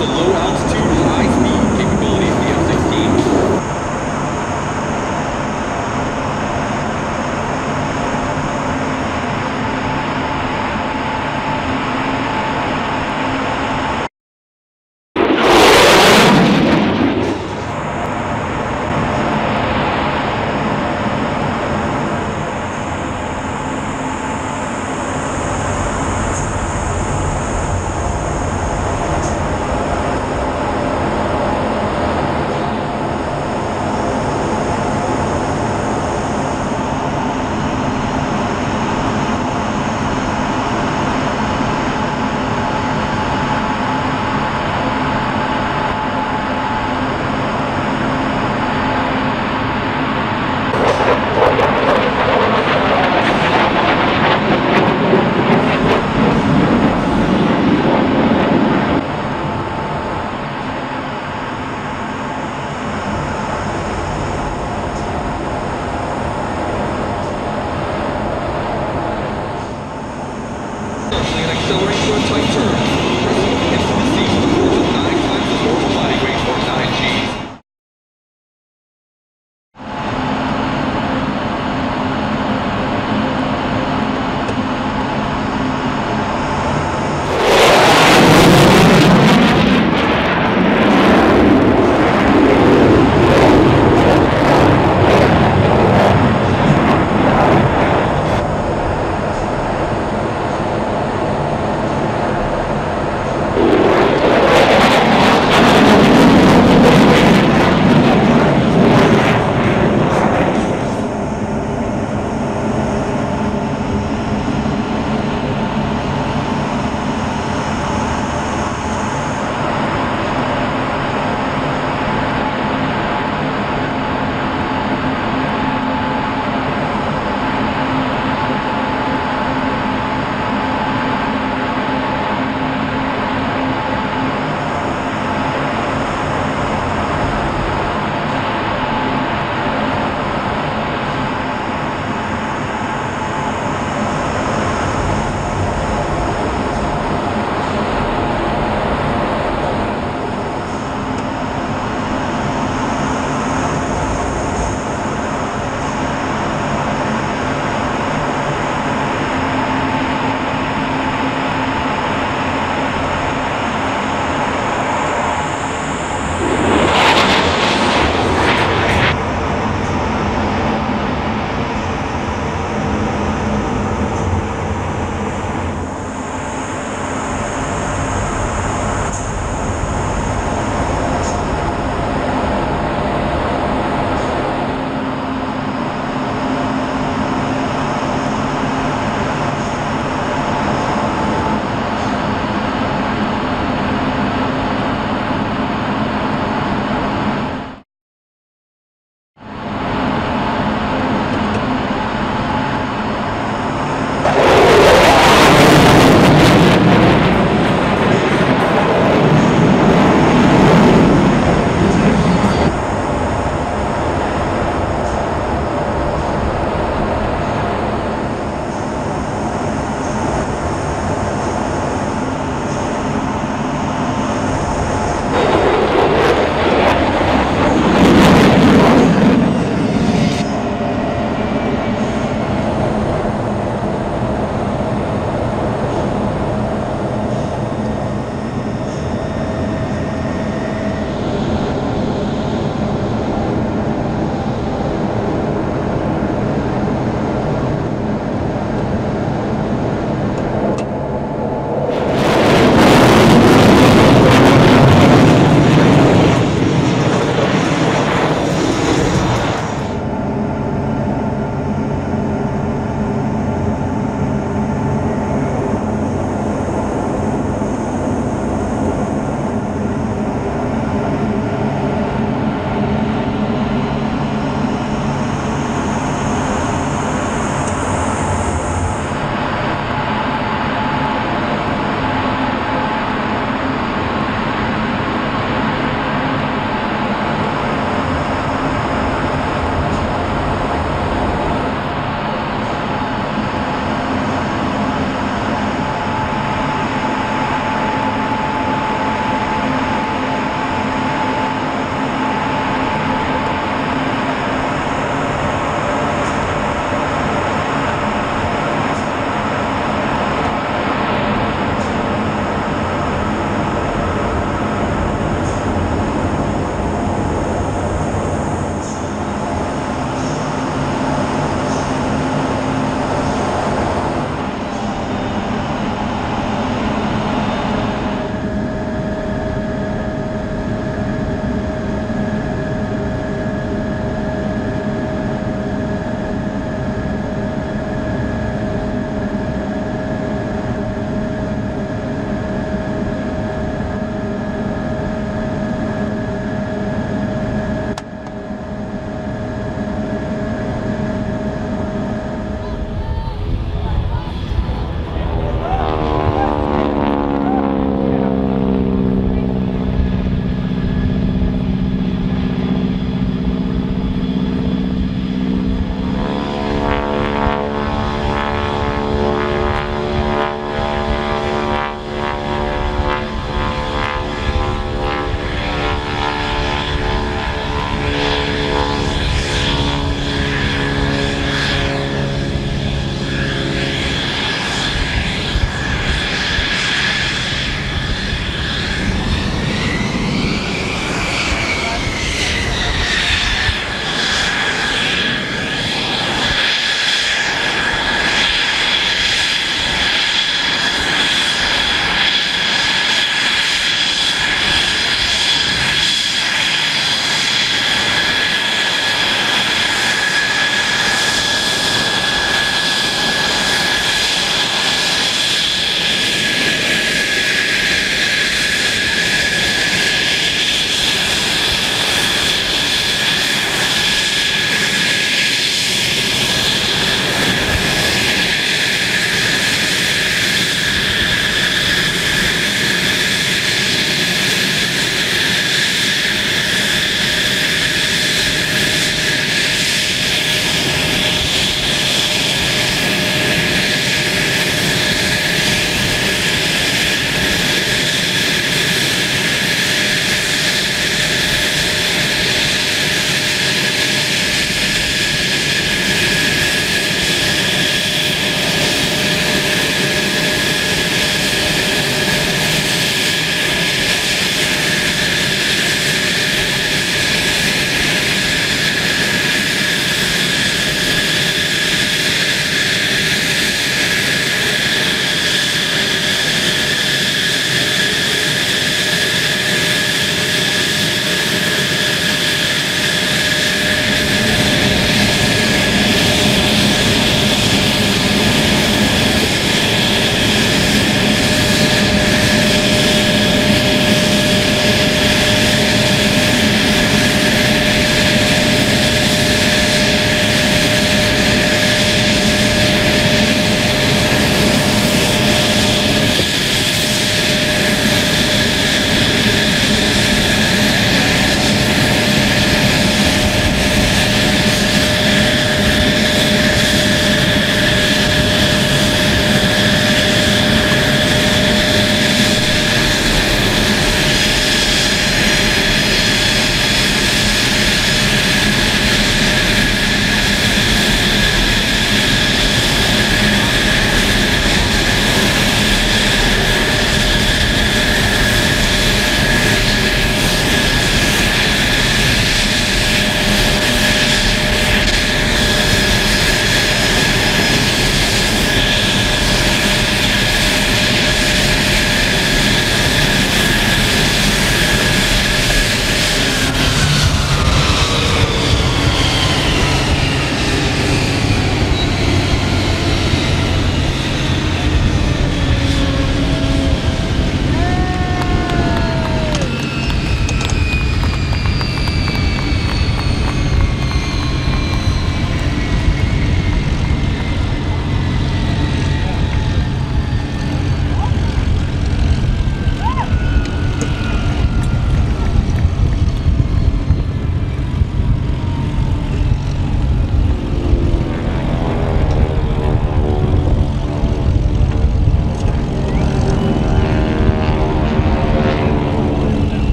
Absolutely. Thank you.